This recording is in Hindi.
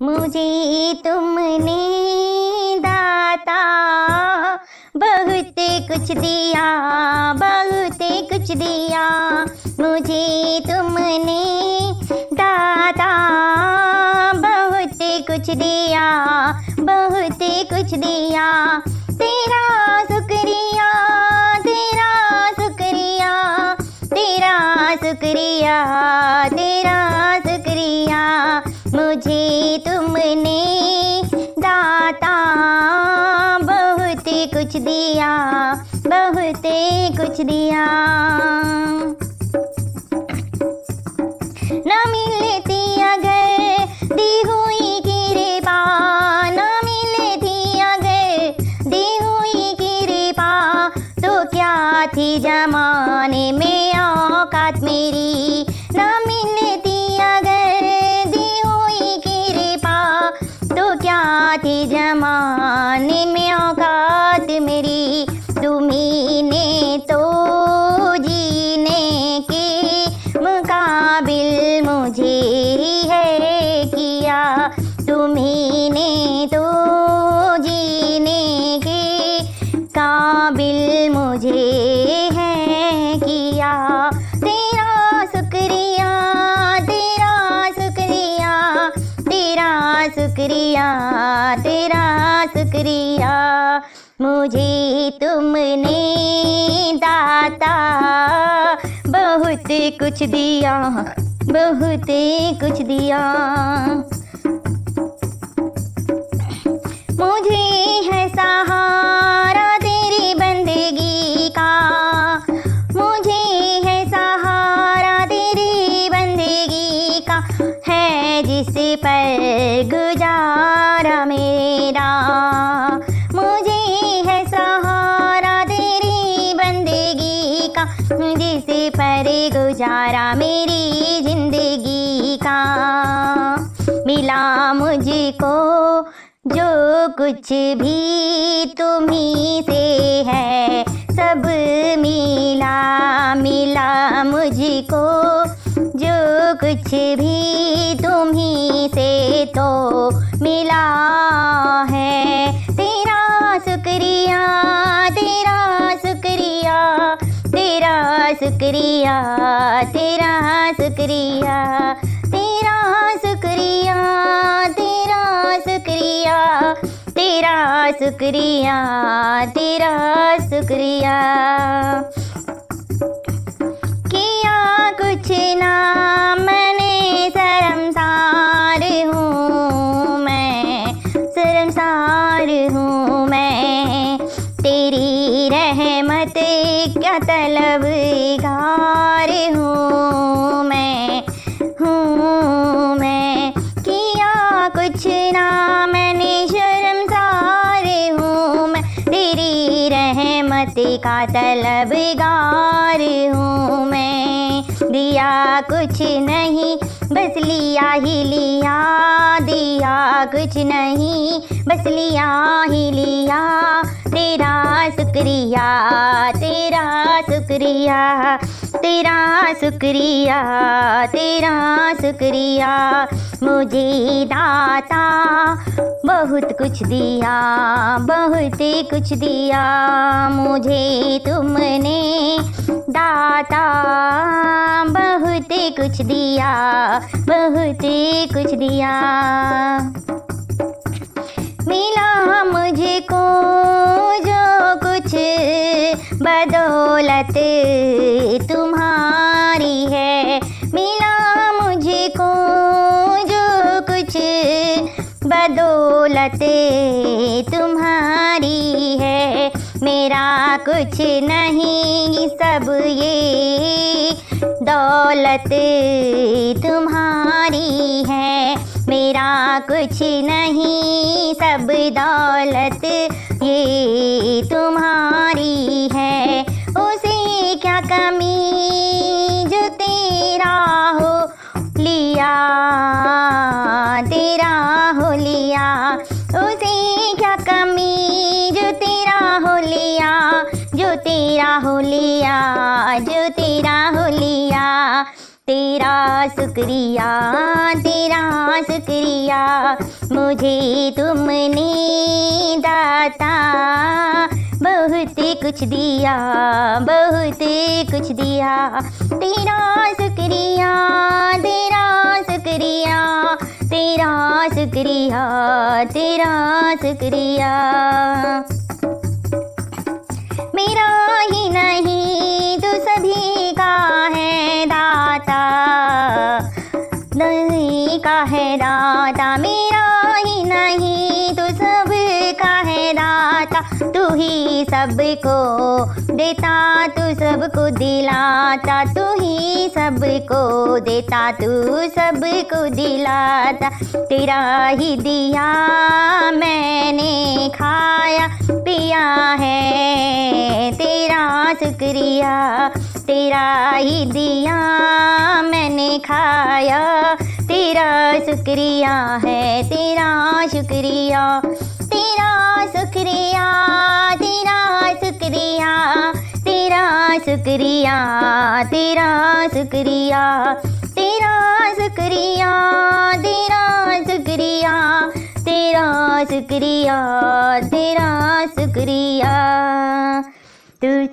मुझे तुमने दाता, बहुत कुछ दिया, बहुत कुछ दिया। मुझे तुमने दाता, बहुत कुछ दिया, बहुत कुछ दिया। तेरा शुक्रिया तेरा शुक्रिया तेरा शुक्रिया तेरा शुक्रिया। मुझे कुछ दिया, बहुते कुछ दिया। न मिलती अगर दी हुई कृपा न मिलती अगर दी हुई कृपा तो क्या थी जमाने में औकात मेरी? न मिलती अगर दी हुई कृपा तो क्या थी जमाने में शुक्रिया, तेरा शुक्रिया। मुझे तुमने दाता, बहुत कुछ दिया, बहुत कुछ दिया। मुझे है सहारा मेरा। मुझे है सहारा तेरी बंदगी का, जिस पर गुजारा मेरी ज़िंदगी का। मिला मुझको जो कुछ भी तुम्ही से है, सब मिला मिला मुझको जो कुछ भी तुम्ही से तो मिला है। तेरा शुक्रिया तेरा शुक्रिया तेरा शुक्रिया तेरा शुक्रिया तेरा शुक्रिया तेरा शुक्रिया तेरा शुक्रिया तेरा शुक्रिया। किया कुछ ना का तलबगार हूँ मैं। दिया कुछ नहीं, बस लिया ही लिया। दिया कुछ नहीं, बस लिया ही लिया। तेरा शुक्रिया तेरा शुक्रिया। तेरा शुक्रिया तेरा शुक्रिया। मुझे दाता बहुत कुछ दिया, बहुत ही कुछ दिया। मुझे तुमने दाता बहुत ही कुछ दिया, बहुत ही कुछ दिया। मिला मुझको जो कुछ बदौलत बदौलत तुम्हारी है। मेरा कुछ नहीं, सब ये दौलत तुम्हारी है। मेरा कुछ नहीं, सब दौलत ये तुम्हारी है। उसे क्या कमी तेरा हो लिया जो तेरा होलिया। तेरा शुक्रिया तेरा शुक्रिया। मुझे तुमने दाता, बहुत कुछ दिया, बहुत कुछ दिया। तेरा शुक्रिया तेरा शुक्रिया। तेरा शुक्रिया तेरा शुक्रिया। मेरा ही नहीं तो सभी का है दाता। नहीं का है दाता मेरा ही नहीं। तू ही सबको देता, तू सबको दिलाता, तू ही सबको देता, तू सबको दिलाता। तेरा ही दिया मैंने खाया, पिया है तेरा शुक्रिया। तेरा ही दिया मैंने खाया। तेरा शुक्रिया है, तेरा शुक्रिया। तेरा शुक्रिया तेरा शुक्रिया। तेरा शुक्रिया तेरा शुक्रिया। तेरा शुक्रिया तेरा शुक्रिया। तेरा शुक्रिया तेरा शुक्रिया। तू